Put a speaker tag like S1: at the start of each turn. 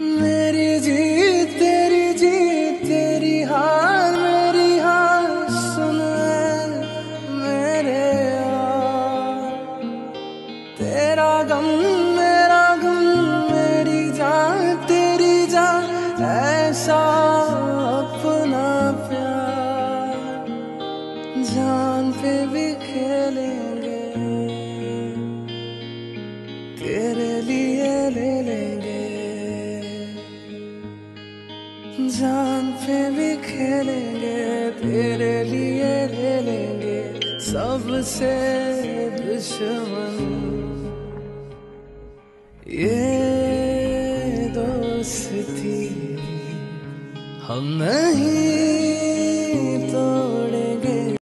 S1: मेरी जीत, तेरी जीत, तेरी हार, मेरी हार सुन मेरे तेरा गम, मेरा गम, मेरी जान, तेरी जान, ऐसा अपना प्यार। जान पे भी खेलेंगे, तेरे लिए ले लेंगे। जान पे भी खेलेंगे तेरे लिए ले लेंगे सबसे दुश्मन। ये दोस्ती हम नहीं